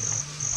Yeah,